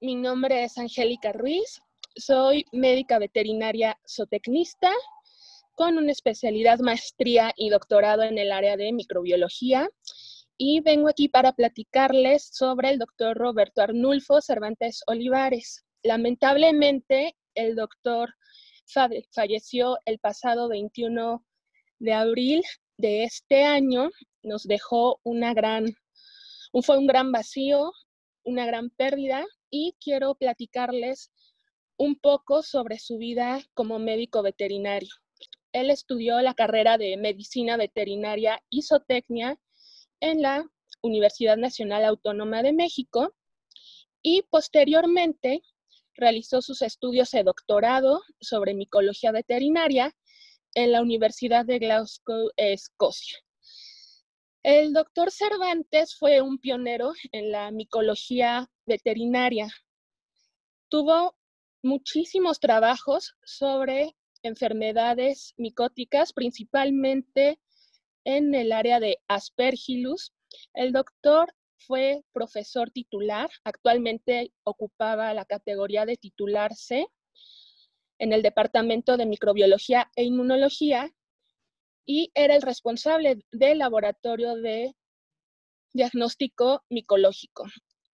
mi nombre es Angélica Ruiz, soy médica veterinaria zootecnista con una especialidad maestría y doctorado en el área de microbiología y vengo aquí para platicarles sobre el doctor Roberto Arnulfo Cervantes Olivares. Lamentablemente, el doctor falleció el pasado 21 de abril de este año, nos dejó una gran, fue un gran vacío, una gran pérdida y quiero platicarles un poco sobre su vida como médico veterinario. Él estudió la carrera de medicina veterinaria y zootecnia en la Universidad Nacional Autónoma de México y posteriormente realizó sus estudios de doctorado sobre micología veterinaria en la Universidad de Glasgow, Escocia. El doctor Cervantes fue un pionero en la micología veterinaria. Tuvo muchísimos trabajos sobre enfermedades micóticas, principalmente en el área de Aspergillus. El doctor fue profesor titular, actualmente ocupaba la categoría de titular C en el Departamento de Microbiología e Inmunología y era el responsable del laboratorio de diagnóstico micológico.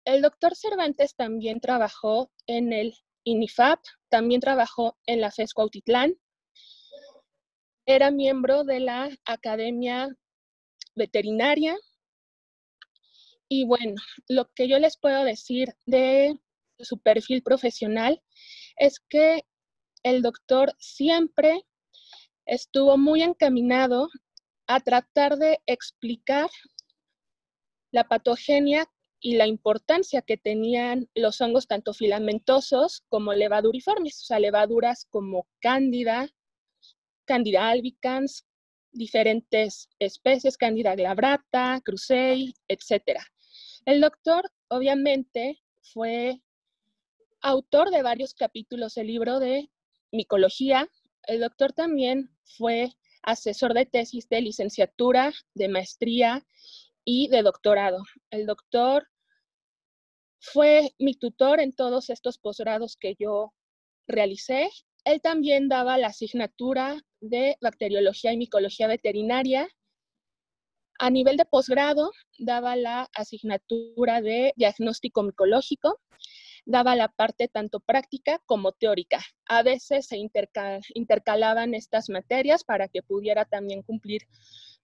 El doctor Cervantes también trabajó en el INIFAP, también trabajó en la FES Cuautitlán, era miembro de la Academia Veterinaria. Y bueno, lo que yo les puedo decir de su perfil profesional es que el doctor siempre estuvo muy encaminado a tratar de explicar la patogenia y la importancia que tenían los hongos tanto filamentosos como levaduriformes, o sea, levaduras como cándida, Candida albicans, diferentes especies, Candida glabrata, crucei, etc. El doctor, obviamente, fue autor de varios capítulos del libro de micología. El doctor también fue asesor de tesis de licenciatura, de maestría y de doctorado. El doctor fue mi tutor en todos estos posgrados que yo realicé. Él también daba la asignatura de bacteriología y micología veterinaria. A nivel de posgrado, daba la asignatura de diagnóstico micológico, daba la parte tanto práctica como teórica. A veces se intercalaban estas materias para que pudiera también cumplir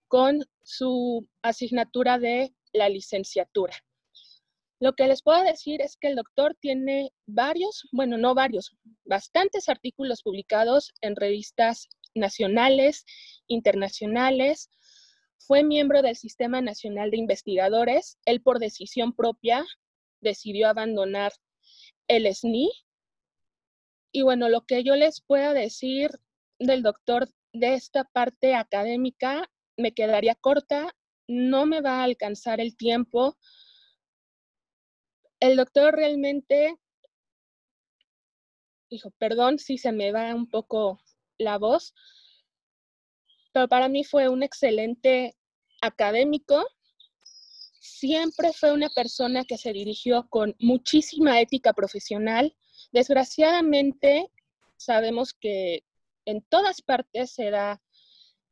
con su asignatura de la licenciatura. Lo que les puedo decir es que el doctor tiene varios, bueno, no varios, bastantes artículos publicados en revistas nacionales, internacionales. Fue miembro del Sistema Nacional de Investigadores. Él por decisión propia decidió abandonar el SNI. Y bueno, lo que yo les puedo decir del doctor de esta parte académica me quedaría corta, no me va a alcanzar el tiempo. El doctor realmente, dijo, perdón si se me va un poco la voz, pero para mí fue un excelente académico. Siempre fue una persona que se dirigió con muchísima ética profesional. Desgraciadamente, sabemos que en todas partes se da,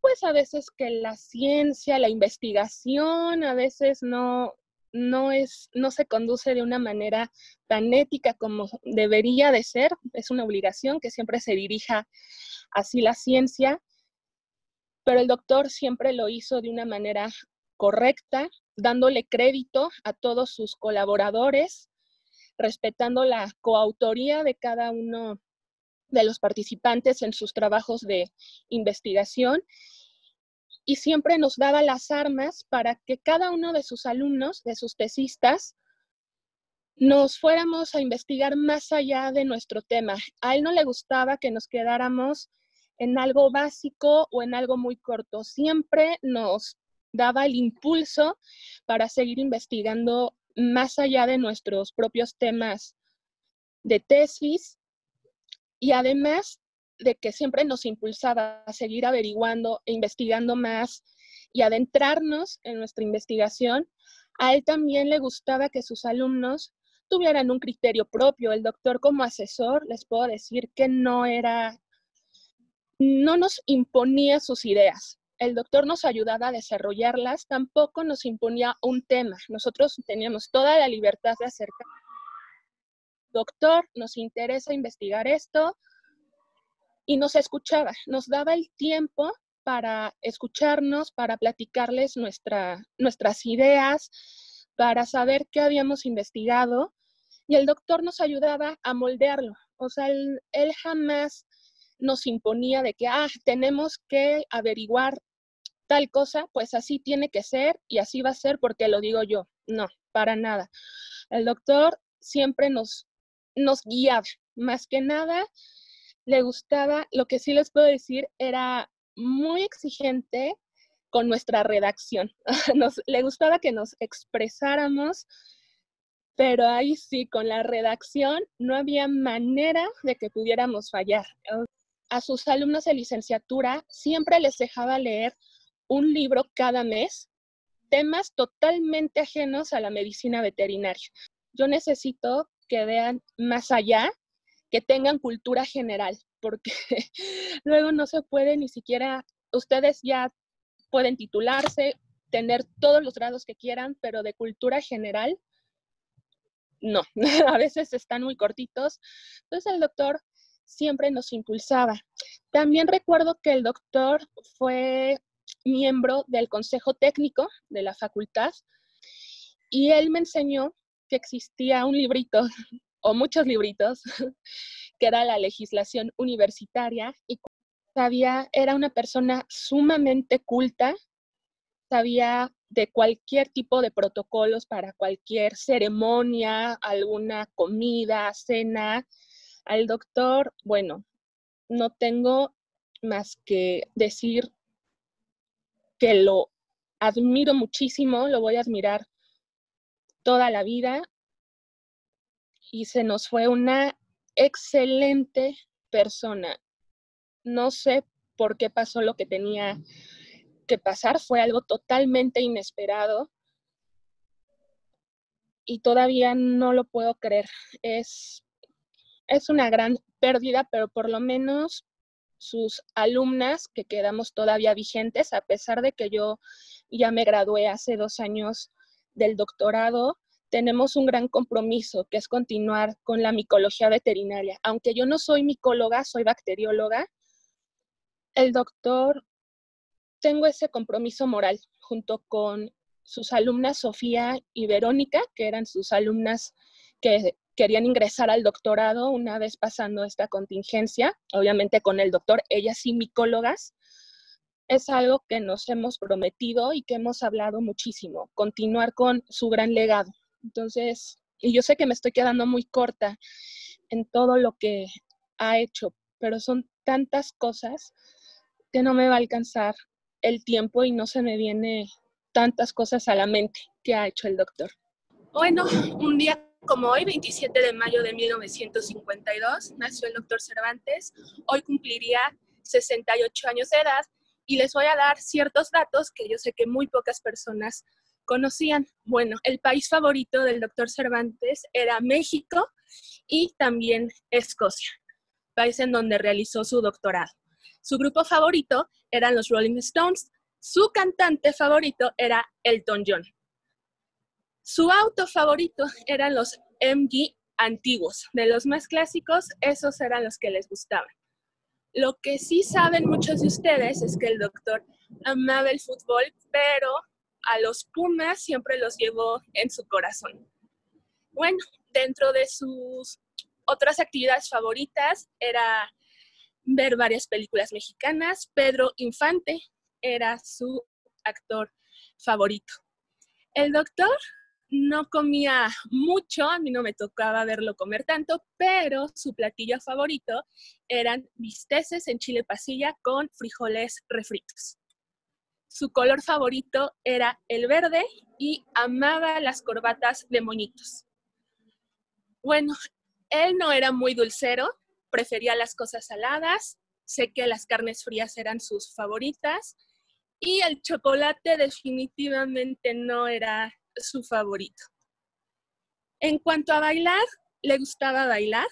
pues a veces que la ciencia, la investigación, a veces no, no, es, no se conduce de una manera tan ética como debería de ser. Es una obligación que siempre se dirija así la ciencia, pero el doctor siempre lo hizo de una manera correcta, dándole crédito a todos sus colaboradores, respetando la coautoría de cada uno de los participantes en sus trabajos de investigación y siempre nos daba las armas para que cada uno de sus alumnos, de sus tesistas, nos fuéramos a investigar más allá de nuestro tema. A él no le gustaba que nos quedáramos en algo básico o en algo muy corto. Siempre nos daba el impulso para seguir investigando más allá de nuestros propios temas de tesis y además de que siempre nos impulsaba a seguir averiguando e investigando más y adentrarnos en nuestra investigación, a él también le gustaba que sus alumnos tuvieran un criterio propio. El doctor como asesor, les puedo decir que no era, no nos imponía sus ideas. El doctor nos ayudaba a desarrollarlas, tampoco nos imponía un tema. Nosotros teníamos toda la libertad de acercar. Doctor, nos interesa investigar esto y nos escuchaba, nos daba el tiempo para escucharnos, para platicarles nuestra, nuestras ideas, para saber qué habíamos investigado y el doctor nos ayudaba a moldearlo. O sea, él, jamás nos imponía de que, ah, tenemos que averiguar tal cosa, pues así tiene que ser y así va a ser porque lo digo yo. No, para nada. El doctor siempre nos, nos guiaba. Más que nada, le gustaba, lo que sí les puedo decir, era muy exigente con nuestra redacción. Nos, le gustaba que nos expresáramos, pero ahí sí, con la redacción no había manera de que pudiéramos fallar. A sus alumnos de licenciatura siempre les dejaba leer un libro cada mes, temas totalmente ajenos a la medicina veterinaria. Yo necesito que vean más allá, que tengan cultura general, porque luego no se puede ni siquiera, ustedes ya pueden titularse, tener todos los grados que quieran, pero de cultura general, no, a veces están muy cortitos. Entonces el doctor siempre nos impulsaba. También recuerdo que el doctor fue miembro del consejo técnico de la facultad y él me enseñó que existía un librito o muchos libritos que era la legislación universitaria y sabía, era una persona sumamente culta, sabía de cualquier tipo de protocolos para cualquier ceremonia, alguna comida, cena. Al doctor, bueno, no tengo más que decir que lo admiro muchísimo, lo voy a admirar toda la vida. Y se nos fue una excelente persona. No sé por qué pasó lo que tenía que pasar, fue algo totalmente inesperado. Y todavía no lo puedo creer. Es, es una gran pérdida, pero por lo menos sus alumnas que quedamos todavía vigentes, a pesar de que yo ya me gradué hace dos años del doctorado, tenemos un gran compromiso, que es continuar con la micología veterinaria. Aunque yo no soy micóloga, soy bacterióloga, el doctor, tengo ese compromiso moral junto con sus alumnas Sofía y Verónica, que eran sus alumnas que querían ingresar al doctorado una vez pasando esta contingencia, obviamente con el doctor, ellas sí micólogas. Es algo que nos hemos prometido y que hemos hablado muchísimo, continuar con su gran legado. Entonces, y yo sé que me estoy quedando muy corta en todo lo que ha hecho, pero son tantas cosas que no me va a alcanzar el tiempo y no se me viene tantas cosas a la mente que ha hecho el doctor. Bueno, un día como hoy, 27 de mayo de 1952, nació el doctor Cervantes. Hoy cumpliría 68 años de edad y les voy a dar ciertos datos que yo sé que muy pocas personas conocían. Bueno, el país favorito del doctor Cervantes era México y también Escocia, país en donde realizó su doctorado. Su grupo favorito eran los Rolling Stones. Su cantante favorito era Elton John. Su auto favorito eran los MG antiguos. De los más clásicos, esos eran los que les gustaban. Lo que sí saben muchos de ustedes es que el doctor amaba el fútbol, pero a los Pumas siempre los llevó en su corazón. Bueno, dentro de sus otras actividades favoritas era ver varias películas mexicanas. Pedro Infante era su actor favorito. El doctor no comía mucho, a mí no me tocaba verlo comer tanto, pero su platillo favorito eran bisteces en chile pasilla con frijoles refritos. Su color favorito era el verde y amaba las corbatas de moñitos. Bueno, él no era muy dulcero, prefería las cosas saladas, sé que las carnes frías eran sus favoritas y el chocolate definitivamente no era su favorito. En cuanto a bailar, le gustaba bailar.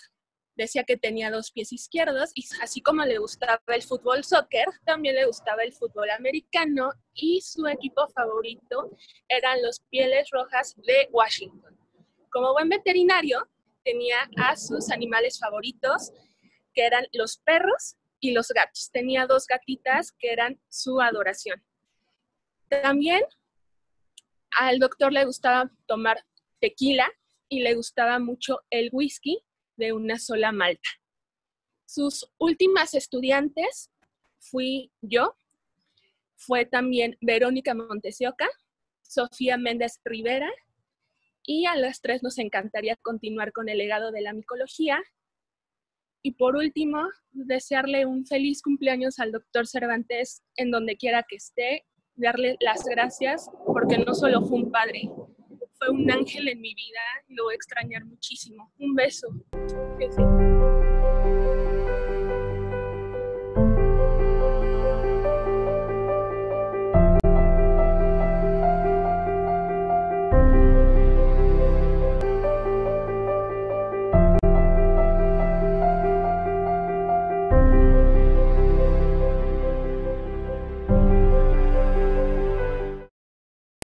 Decía que tenía dos pies izquierdos y así como le gustaba el fútbol soccer, también le gustaba el fútbol americano y su equipo favorito eran los Pieles Rojas de Washington. Como buen veterinario, tenía a sus animales favoritos, que eran los perros y los gatos. Tenía dos gatitas que eran su adoración. También al doctor le gustaba tomar tequila y le gustaba mucho el whisky de una sola malta. Sus últimas estudiantes fui yo, fue también Verónica Montesioca, Sofía Méndez Rivera, y a las tres nos encantaría continuar con el legado de la micología. Y por último, desearle un feliz cumpleaños al doctor Cervantes en donde quiera que esté, darle las gracias porque no solo fue un padre, fue un ángel en mi vida lo voy a extrañar muchísimo. Un beso.